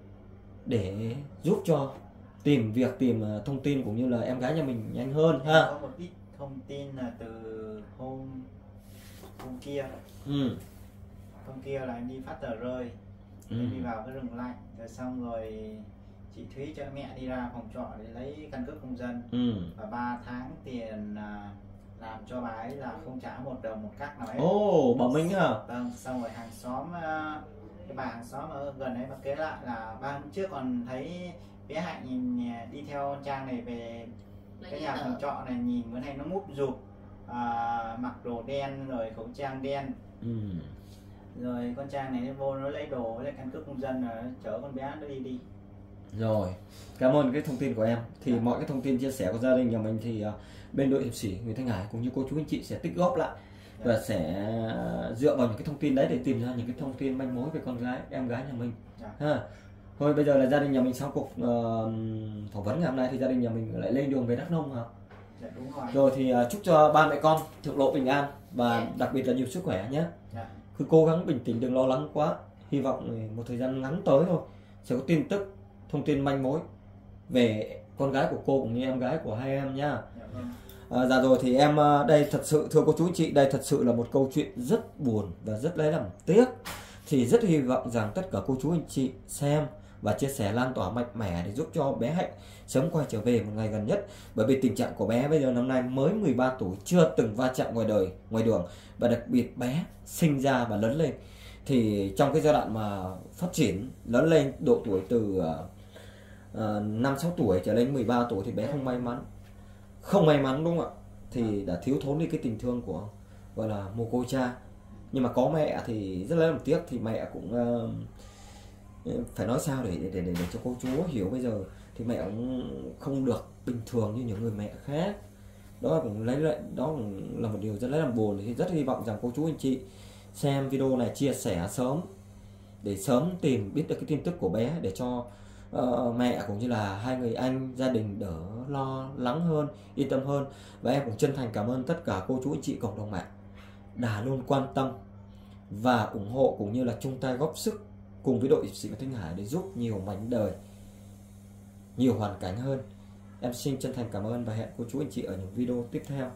để giúp cho tìm việc tìm ờ, thông tin cũng như là em gái nhà mình nhanh hơn ha thông tin là từ hôm hôm kia ừ. hôm kia là em đi phát tờ rơi Ừ. em đi vào cái rừng lạnh rồi xong rồi chị Thúy cho mẹ đi ra phòng trọ để lấy căn cước công dân Ừ. và 3 tháng tiền à, làm cho bà ấy là không trả một đồng một cắc nào hết Ồ, bà Minh hả? vâng xong rồi hàng xóm à, cái bà hàng xóm ở gần đấy mà kế lại là ba hôm trước còn thấy bé hạnh à, đi theo trang này về Lấy cái nhà phòng trọ này nhìn bữa nay nó mút rụp à, mặc đồ đen rồi khẩu trang đen Ừ. rồi con trang này nó vô nó lấy đồ với lại căn cước công dân rồi chở con bé nó đi đi Rồi, cảm ơn cái thông tin của em. Thì Dạ. mọi cái thông tin chia sẻ của gia đình nhà mình thì à, bên đội hiệp sĩ Nguyễn Thanh Hải cũng như cô chú anh chị sẽ tích góp lại và sẽ dựa vào những cái thông tin đấy để tìm ra những cái thông tin manh mối về con gái, em gái nhà mình. Dạ. Ha. Thôi bây giờ là gia đình nhà mình sau cuộc ờ, phỏng vấn ngày hôm nay thì gia đình nhà mình lại lên đường về Đắk Nông hả? dạ đúng rồi. Rồi thì à, chúc cho ba mẹ con thượng lộ bình an và đặc biệt là nhiều sức khỏe nhé. dạ. Cứ cố gắng bình tĩnh đừng lo lắng quá. Hy vọng một thời gian ngắn tới thôi sẽ có tin tức thông tin manh mối về con gái của cô cũng như em gái của hai em nhá dạ vâng. À, dạ rồi thì em à, đây thật sự thưa cô chú anh chị đây thật sự là một câu chuyện rất buồn và rất lấy làm tiếc. Thì rất hy vọng rằng tất cả cô chú anh chị xem và chia sẻ lan tỏa mạnh mẽ để giúp cho bé Hạnh sớm quay trở về một ngày gần nhất. Bởi vì tình trạng của bé bây giờ năm nay mới 13 tuổi chưa từng va chạm ngoài đời ngoài đường. Và đặc biệt bé sinh ra và lớn lên thì trong cái giai đoạn mà phát triển lớn lên độ tuổi từ uh, năm sáu tuổi trở lên 13 tuổi thì bé không may mắn. Không may mắn đúng không ạ? Thì đã thiếu thốn đi cái tình thương của gọi là mồ côi cha. Nhưng mà có mẹ thì rất là tiếc thì mẹ cũng ờ, phải nói sao để để để, để, cho cô chú hiểu bây giờ thì mẹ cũng không được bình thường như những người mẹ khác. Đó cũng lấy lại đó cũng là một điều rất lấy làm buồn thì rất hy vọng rằng cô chú anh chị xem video này chia sẻ sớm để sớm tìm biết được cái tin tức của bé để cho uh, mẹ cũng như là hai người anh gia đình đỡ lo lắng hơn yên tâm hơn. Và em cũng chân thành cảm ơn tất cả cô chú anh chị cộng đồng mạng đã luôn quan tâm và ủng hộ cũng như là chung tay góp sức cùng với đội hiệp sĩ của Thanh Hải để giúp nhiều mảnh đời, nhiều hoàn cảnh hơn. Em xin chân thành cảm ơn và hẹn cô chú anh chị ở những video tiếp theo.